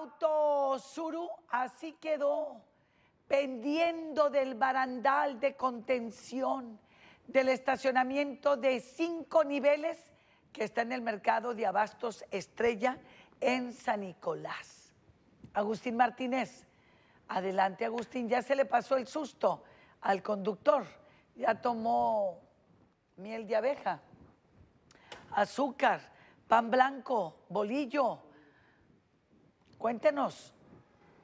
auto Suru así quedó, pendiendo del barandal de contención del estacionamiento de cinco niveles que está en el mercado de Abastos Estrella en San Nicolás. Agustín Martínez, adelante Agustín, ya se le pasó el susto al conductor, ya tomó miel de abeja, azúcar, pan blanco, bolillo. Cuéntenos.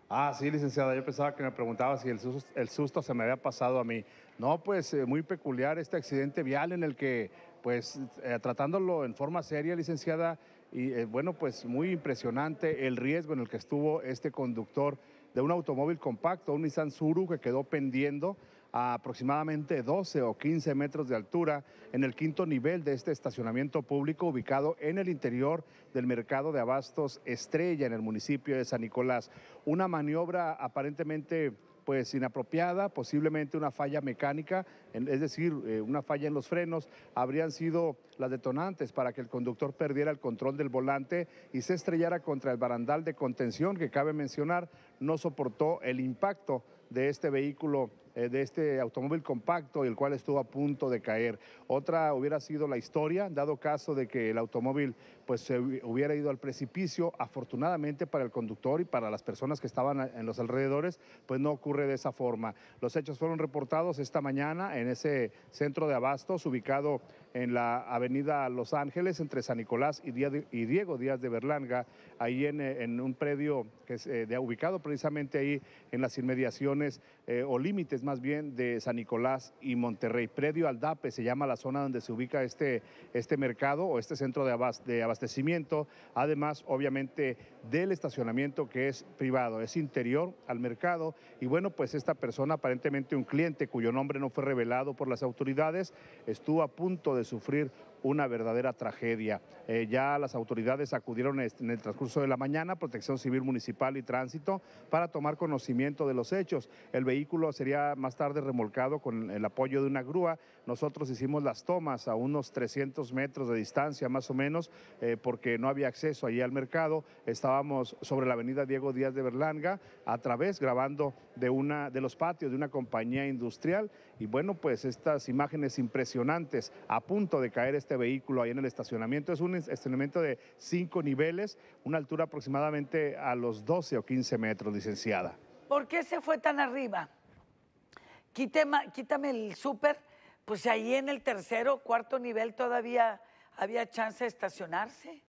Ah, sí, licenciada, yo pensaba que me preguntaba si el susto, se me había pasado a mí. No, pues eh, muy peculiar este accidente vial en el que, pues, eh, tratándolo en forma seria, licenciada, y eh, bueno, pues muy impresionante el riesgo en el que estuvo este conductor de un automóvil compacto, un Nissan Suru que quedó pendiendo a aproximadamente 12 o 15 metros de altura en el quinto nivel de este estacionamiento público ubicado en el interior del mercado de abastos Estrella en el municipio de San Nicolás. Una maniobra aparentemente pues inapropiada, posiblemente una falla mecánica, es decir, eh, una falla en los frenos, habrían sido las detonantes para que el conductor perdiera el control del volante y se estrellara contra el barandal de contención que cabe mencionar no soportó el impacto de este vehículo, eh, de este automóvil compacto, el cual estuvo a punto de caer. Otra hubiera sido la historia, dado caso de que el automóvil pues se hubiera ido al precipicio. Afortunadamente para el conductor y para las personas que estaban en los alrededores, pues no ocurre de esa forma. Los hechos fueron reportados esta mañana en ese centro de abastos ubicado en la avenida Los Ángeles entre San Nicolás y Diego Díaz de Berlanga, ahí en, un predio que es eh, ubicado precisamente ahí en las inmediaciones eh, o límites más bien de San Nicolás y Monterrey. Predio Aldape se llama la zona donde se ubica este, este mercado o este centro de, de abastecimiento, además obviamente del estacionamiento que es privado, es interior al mercado y bueno, pues esta persona, aparentemente un cliente cuyo nombre no fue revelado por las autoridades, estuvo a punto de sufrir una verdadera tragedia. Eh, ya las autoridades acudieron en el transcurso de la mañana, Protección Civil Municipal y Tránsito, para tomar conocimiento de los hechos. El vehículo sería más tarde remolcado con el apoyo de una grúa. Nosotros hicimos las tomas a unos 300 metros de distancia más o menos, eh, porque no había acceso allí al mercado. Estábamos sobre la avenida Diego Díaz de Berlanga, a través grabando de, una, de los patios de una compañía industrial. Y bueno, pues estas imágenes impresionantes a punto de caer este vehículo ahí en el estacionamiento. Es un estacionamiento de cinco niveles, una altura aproximadamente a los 12 o 15 metros, licenciada. ¿Por qué se fue tan arriba? Quíteme, quítame el súper, pues ahí en el tercero, cuarto nivel todavía había chance de estacionarse.